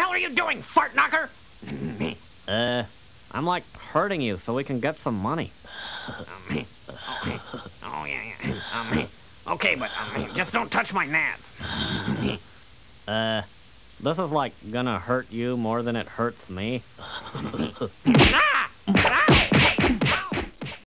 hell are you doing, fart knocker? Uh, I'm like hurting you so we can get some money. Oh, yeah, yeah. Um, okay, but um, just don't touch my nads. Uh, this is like gonna hurt you more than it hurts me. Ah!